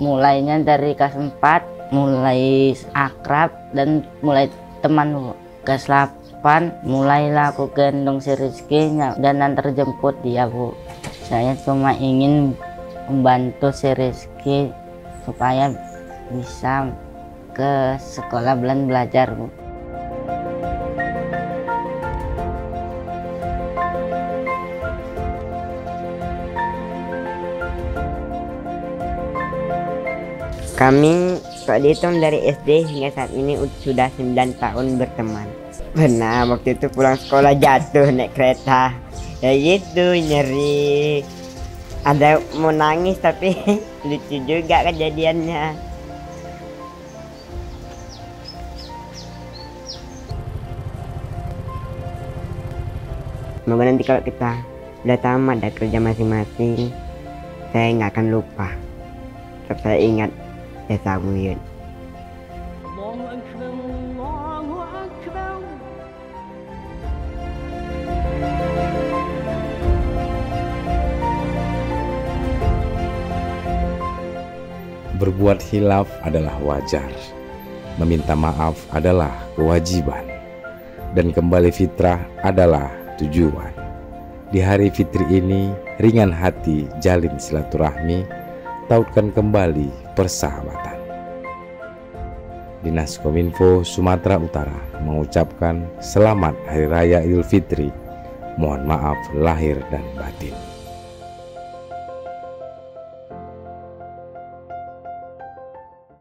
mulainya dari kelas 4 mulai akrab dan mulai teman. Kelas 8 mulailah aku gendong si Rizky dan antar jemput dia Bu. Saya cuma ingin membantu si Rizky supaya bisa ke sekolah bulan belajar Bu. Kami kalau dihitung dari SD hingga saat ini sudah 9 tahun berteman. Pernah waktu itu pulang sekolah jatuh naik kereta. Ya gitu nyeri. Ada mau nangis tapi lucu juga kejadiannya. Semoga nanti kalau kita udah tamat dan kerja masing-masing, saya nggak akan lupa. Tetap saya ingat jasa Buyut. الله أكبر الله أكبر Berbuat hilaf adalah wajar. Meminta maaf adalah kewajiban. Dan kembali fitrah adalah tujuan. Di hari fitri ini, ringan hati jalin silaturahmi, tautkan kembali persahabatan. Dinas Kominfo Sumatera Utara mengucapkan selamat Hari Raya Idul Fitri. Mohon maaf lahir dan batin.